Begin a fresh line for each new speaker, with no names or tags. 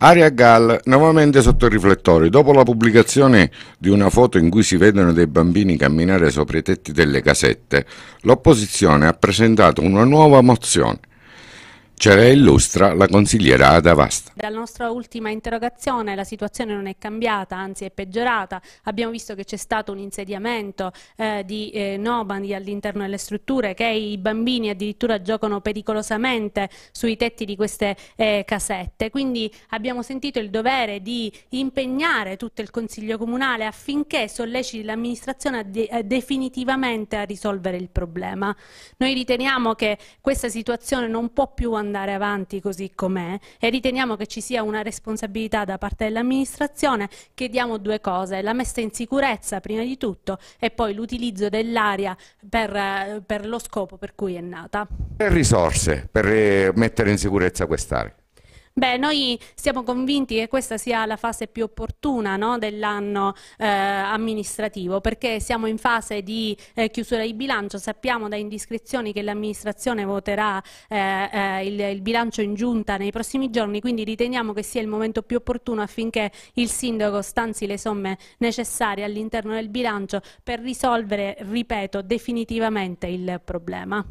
Aria Gall nuovamente sotto i riflettori. Dopo la pubblicazione di una foto in cui si vedono dei bambini camminare sopra i tetti delle casette, l'opposizione ha presentato una nuova mozione Ce la illustra la consigliera Ada Vasta.
Dalla nostra ultima interrogazione la situazione non è cambiata, anzi è peggiorata. Abbiamo visto che c'è stato un insediamento eh, di eh, nomadi all'interno delle strutture, che i bambini addirittura giocano pericolosamente sui tetti di queste eh, casette. Quindi abbiamo sentito il dovere di impegnare tutto il Consiglio Comunale affinché solleciti l'amministrazione de definitivamente a risolvere il problema. Noi riteniamo che questa situazione non può più andare andare avanti così com'è e riteniamo che ci sia una responsabilità da parte dell'amministrazione, chiediamo due cose, la messa in sicurezza prima di tutto e poi l'utilizzo dell'aria per, per, lo scopo per cui è nata.
Per risorse per eh, mettere in sicurezza quest'area.
Beh, noi siamo convinti che questa sia la fase più opportuna no, dell'anno eh, amministrativo perché siamo in fase di eh, chiusura di bilancio, sappiamo da indiscrezioni che l'amministrazione voterà eh, eh, il, il, bilancio in giunta nei prossimi giorni, quindi riteniamo che sia il momento più opportuno affinché il sindaco stanzi le somme necessarie all'interno del bilancio per risolvere, ripeto, definitivamente il problema.